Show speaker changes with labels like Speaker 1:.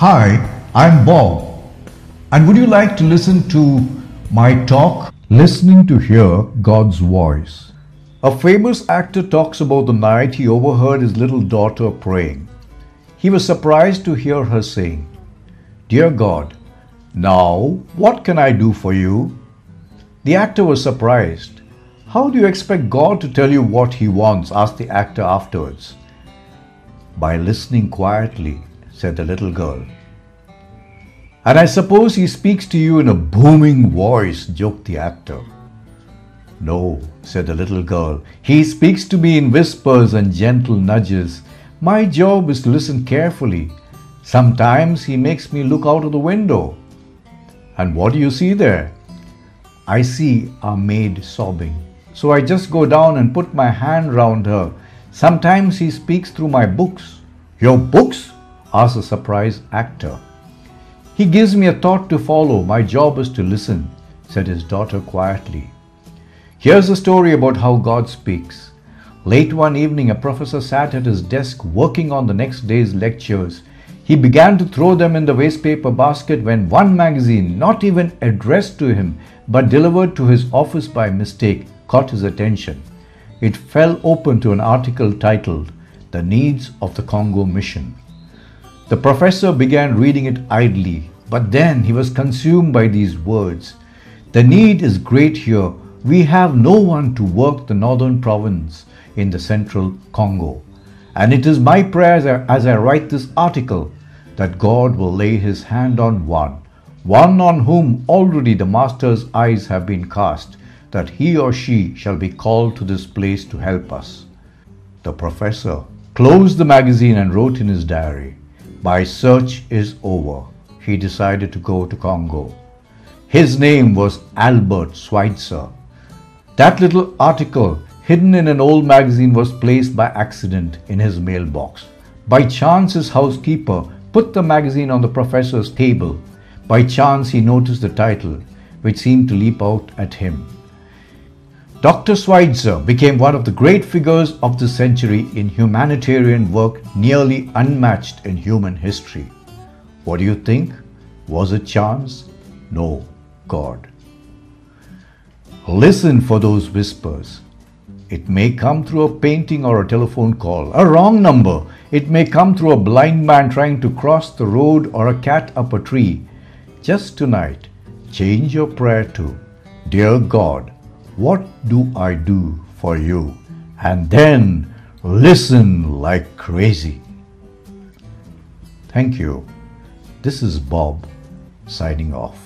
Speaker 1: Hi, I'm Bob. And would you like to listen to my talk, Listening to Hear God's Voice? A famous actor talks about the night he overheard his little daughter praying. He was surprised to hear her saying, Dear God, now what can I do for you? The actor was surprised. How do you expect God to tell you what he wants? asked the actor afterwards. By listening quietly, said the little girl. And I suppose he speaks to you in a booming voice, joked the actor. No, said the little girl. He speaks to me in whispers and gentle nudges. My job is to listen carefully. Sometimes he makes me look out of the window. And what do you see there? I see our maid sobbing. So I just go down and put my hand round her. Sometimes he speaks through my books. Your books? Asked the surprised actor. He gives me a thought to follow. My job is to listen, said his daughter quietly. Here's a story about how God speaks. Late one evening, a professor sat at his desk working on the next day's lectures. He began to throw them in the wastepaper basket when one magazine, not even addressed to him but delivered to his office by mistake, caught his attention. It fell open to an article titled The Needs of the Congo Mission. The professor began reading it idly, but then he was consumed by these words. The need is great here. We have no one to work the northern province in the central Congo. And it is my prayer as I, as I write this article that God will lay his hand on one, one on whom already the Master's eyes have been cast, that he or she shall be called to this place to help us. The professor closed the magazine and wrote in his diary, My search is over. He decided to go to Congo. His name was Albert Schweitzer. That little article, hidden in an old magazine, was placed by accident in his mailbox. By chance, his housekeeper put the magazine on the professor's table. By chance, he noticed the title, which seemed to leap out at him. Dr. Schweitzer became one of the great figures of the century in humanitarian work nearly unmatched in human history. What do you think? Was it chance? No, God. Listen for those whispers. It may come through a painting or a telephone call, a wrong number. It may come through a blind man trying to cross the road or a cat up a tree. Just tonight, change your prayer to Dear God, what do I do for you? And then listen like crazy. Thank you. This is Bob signing off.